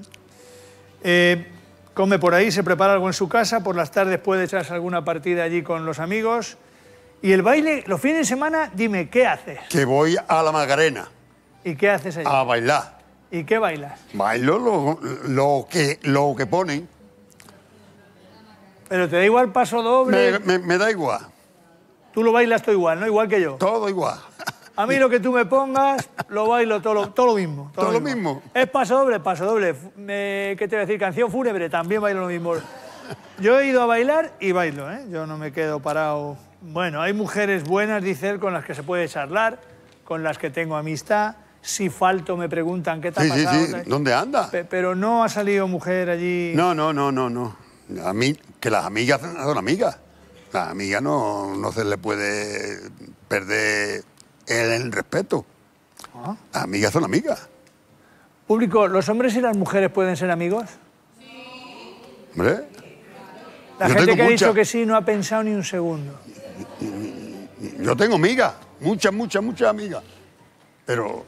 ¿eh? Eh, come por ahí, se prepara algo en su casa, por las tardes puede echarse alguna partida allí con los amigos. Y el baile, los fines de semana, dime, ¿qué haces? Que voy a la Magarena ¿Y qué haces allí? a bailar. ¿Y qué bailas? Bailo lo, lo que, lo que ponen. Pero te da igual paso doble. Me, me- me da igual. Tú lo bailas todo igual, ¿no? Igual que yo. Todo igual. A mí lo que tú me pongas, lo bailo todo lo, todo lo mismo. ¿Todo lo mismo? Es paso doble, paso doble. ¿Qué te voy a decir? Canción fúnebre, también bailo lo mismo. Yo he ido a bailar y bailo, ¿eh? Yo no me quedo parado. Bueno, hay mujeres buenas, dice él, con las que se puede charlar, con las que tengo amistad. Si falto me preguntan qué te ha Sí, sí, pasado. sí. tal. ¿Dónde anda? Pe- Pero no ha salido mujer allí. No, no, no, no, no. A mí, que las amigas son amigas. Las amigas no, no se le puede perder el, el respeto. Ah. Amigas son amigas. Público, ¿los hombres y las mujeres pueden ser amigos? Hombre, La Yo gente que ha dicho que sí no ha pensado ni un segundo. yo tengo amigas, muchas, muchas, muchas amigas. Pero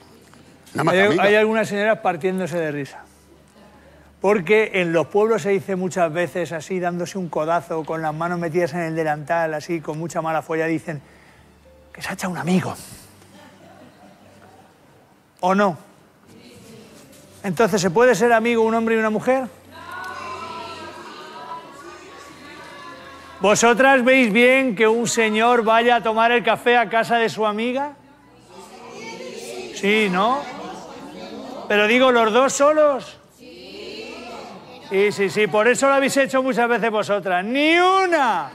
nada más que Hay, amigas. hay algunas señoras partiéndose de risa. Porque en los pueblos se dice muchas veces así, dándose un codazo, con las manos metidas en el delantal, así, con mucha mala folla, dicen que se ha echado un amigo. ¿O no? Entonces, ¿se puede ser amigo un hombre y una mujer? ¿Vosotras veis bien que un señor vaya a tomar el café a casa de su amiga? Sí, ¿no? Pero digo, ¿los dos solos? Sí, sí, sí, por eso lo habéis hecho muchas veces vosotras. ¡Ni una!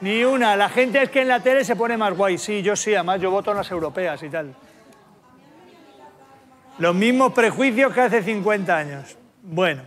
Ni una. La gente es que en la tele se pone más guay. Sí, yo sí, además yo voto en las europeas y tal. Los mismos prejuicios que hace 50 años. Bueno.